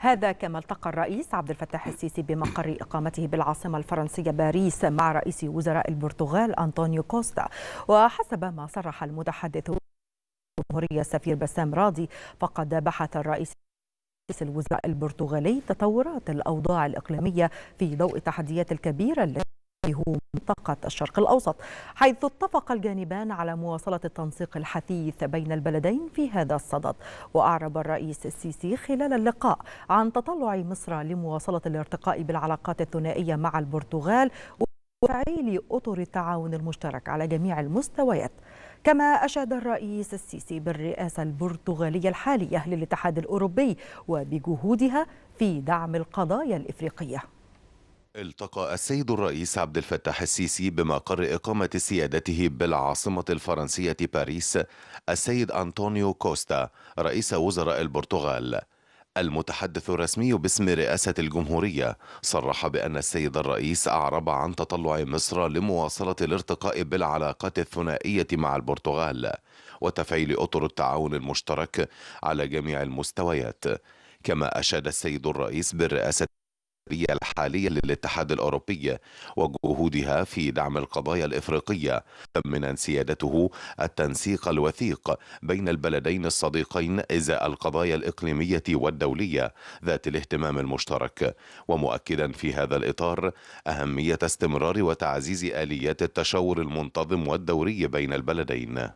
هذا كما التقى الرئيس عبد الفتاح السيسي بمقر إقامته بالعاصمة الفرنسية باريس مع رئيس وزراء البرتغال أنطونيو كوستا. وحسب ما صرح المتحدث الجمهورية السفير بسام راضي فقد بحث الرئيس رئيس الوزراء البرتغالي تطورات الأوضاع الإقليمية في ضوء التحديات الكبيرة التي هو منطقة الشرق الأوسط حيث اتفق الجانبان على مواصلة التنسيق الحثيث بين البلدين في هذا الصدد. وأعرب الرئيس السيسي خلال اللقاء عن تطلع مصر لمواصلة الارتقاء بالعلاقات الثنائية مع البرتغال وتفعيل أطر التعاون المشترك على جميع المستويات. كما أشاد الرئيس السيسي بالرئاسة البرتغالية الحالية للاتحاد الأوروبي وبجهودها في دعم القضايا الإفريقية. التقى السيد الرئيس عبد الفتاح السيسي بمقر إقامة سيادته بالعاصمة الفرنسية باريس السيد أنطونيو كوستا رئيس وزراء البرتغال. المتحدث الرسمي باسم رئاسة الجمهورية صرح بأن السيد الرئيس أعرب عن تطلع مصر لمواصلة الارتقاء بالعلاقات الثنائية مع البرتغال وتفعيل أطر التعاون المشترك على جميع المستويات. كما أشاد السيد الرئيس بالرئاسة الحالية للاتحاد الأوروبي وجهودها في دعم القضايا الإفريقية من سيادته التنسيق الوثيق بين البلدين الصديقين إزاء القضايا الإقليمية والدولية ذات الاهتمام المشترك. ومؤكدا في هذا الإطار أهمية استمرار وتعزيز آليات التشاور المنتظم والدوري بين البلدين.